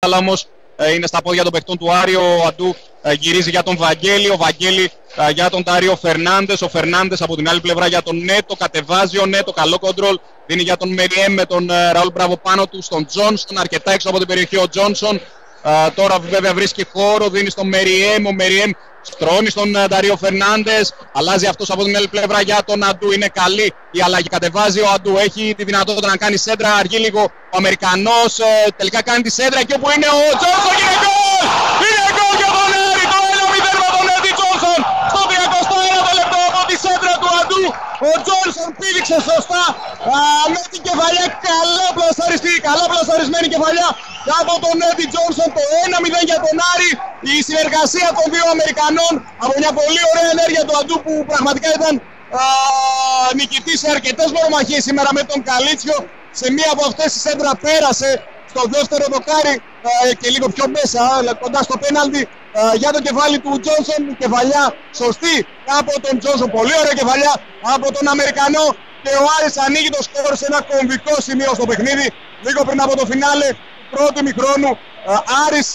αλλά όμω είναι στα πόδια των παιχτών του Άριο. Ο Αντού ε, γυρίζει για τον Βαγγέλη. Ο Βαγγέλη ε, για τον Τάριο Φερνάντες. Ο Φερνάντες από την άλλη πλευρά για τον Νέτο. Κατεβάζει ο Νέτο. Καλό κοντρόλ. Δίνει για τον Μεριέμ με τον ε, Ραούλ Μπράβο πάνω του. Στον Τζόνσον. Αρκετά έξω από την περιοχή ο Τζόνσον. Τώρα βέβαια βρίσκει χώρο. Δίνει στον Μεριέμ. Ο Μεριέμ στρώνει στον Τάριο Φερνάντες. Αλλάζει αυτός από την άλλη πλευρά για τον Αντού. Είναι καλή η αλλαγή. Κατεβάζει ο Αντού. Έχει τη δυνατότητα να κάνει σέντρα. Αργεί λίγο ο Αμερικανός. Τελικά κάνει τη σέντρα. Εκεί όπου είναι ο Τζόνσον. Είναι γκολ! Είναι γκολ για τον Άρη. Το 1-0 με τον Έντι Τζόνσον. Στο 31ο λεπτό από τη σέντρα του Αντού. Ο Τζόνσον πήδηξε σωστά α, με την κεφαλιά. Καλά πλασαριστή. Καλά πλασαρισμένη κεφαλιά από τον Έντι Τζόνσον. Το 1-0 για τον Άρη. Η συνεργασία των δύο Αμερικανών από μια πολύ ωραία ενέργεια του Αντού που πραγματικά ήταν νικητής σε αρκετές μονομαχίες σήμερα με τον Καλίτσιο. Σε μία από αυτές τη σέντρα πέρασε στο δεύτερο δοκάρι και λίγο πιο μέσα, κοντά στο πέναλτι για το κεφάλι του Τζόνσον. Κεφαλιά σωστή από τον Τζόνσον. Πολύ ωραία κεφαλιά από τον Αμερικανό. Και ο Άρης ανοίγει το σκορ σε ένα κομβικό σημείο στο παιχνίδι. Λίγο πριν από το φινάλε πρώτου μηχρόνου. Άρης